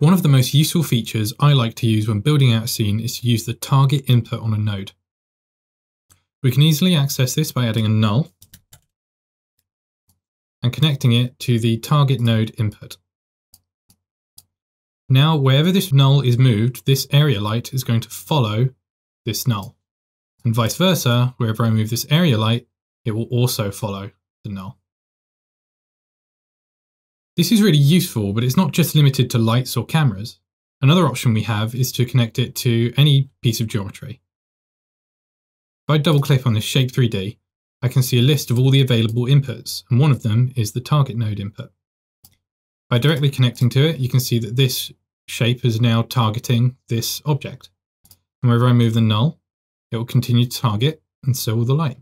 One of the most useful features I like to use when building out a scene is to use the target input on a node. We can easily access this by adding a null and connecting it to the target node input. Now, wherever this null is moved, this area light is going to follow this null. And vice versa, wherever I move this area light, it will also follow the null. This is really useful, but it's not just limited to lights or cameras. Another option we have is to connect it to any piece of geometry. If I double click on this shape 3D, I can see a list of all the available inputs, and one of them is the target node input. By directly connecting to it, you can see that this shape is now targeting this object. And wherever I move the null, it will continue to target, and so will the light.